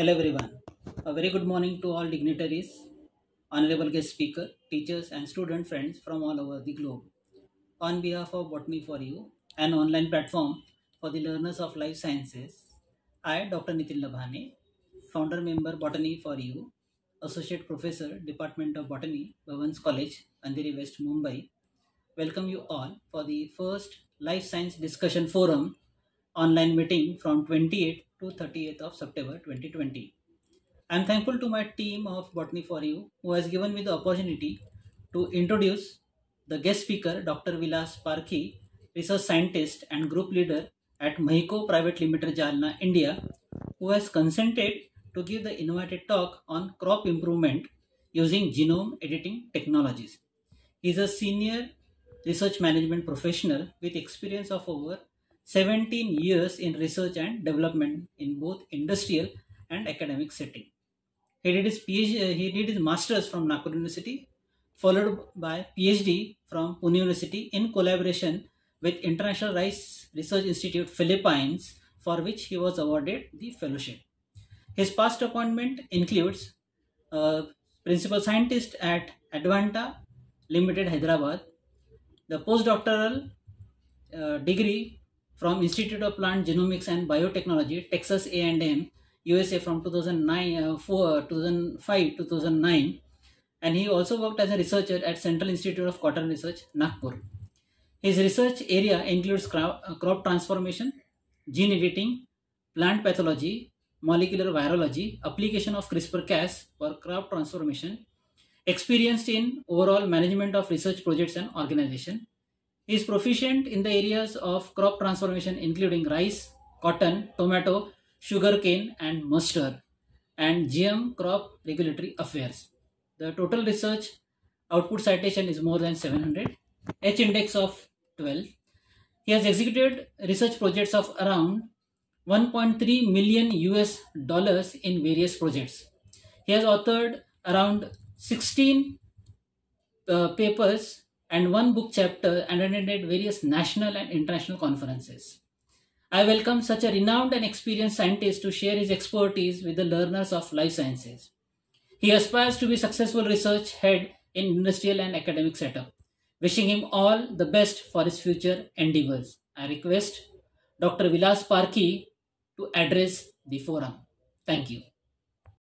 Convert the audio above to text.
Hello everyone. A very good morning to all dignitaries, honorable guest speaker, teachers and student friends from all over the globe. On behalf of Botany for You, an online platform for the learners of life sciences, I, Dr. Nitin Labhane, founder member Botany for You, associate professor, Department of Botany, Bhavans College, Andheri West, Mumbai, welcome you all for the first life science discussion forum online meeting from 28th to 30th of September 2020. I am thankful to my team of Botany for You who has given me the opportunity to introduce the guest speaker Dr. Vilas Parkhi, research scientist and group leader at Mahyco Private Limited Jalna, India, who has consented to give the innovative talk on crop improvement using genome editing technologies. He is a senior research management professional with experience of over 17 years in research and development in both industrial and academic setting. He did his PhD, he did his masters from Nagpur University, followed by PhD from Pune University in collaboration with International Rice Research Institute Philippines, for which he was awarded the fellowship. His past appointment includes uh, principal scientist at Advanta Limited, Hyderabad, the postdoctoral uh, degree from Institute of Plant Genomics and Biotechnology, Texas A&M, USA from 2009, uh, 4, 2005 2009, and he also worked as a researcher at Central Institute of Cotton Research, Nagpur. His research area includes crop, uh, crop transformation, gene editing, plant pathology, molecular virology, application of CRISPR-Cas for crop transformation, experienced in overall management of research projects and organization, is proficient in the areas of crop transformation including rice, cotton, tomato, sugarcane and mustard and GM crop regulatory affairs. The total research output citation is more than 700, H index of 12. He has executed research projects of around 1.3 million US dollars in various projects. He has authored around 16 uh, papers and one book chapter and attended various national and international conferences. I welcome such a renowned and experienced scientist to share his expertise with the learners of life sciences. He aspires to be successful research head in industrial and academic setup. Wishing him all the best for his future endeavors. I request Dr. Vilas Parkhi to address the forum. Thank you.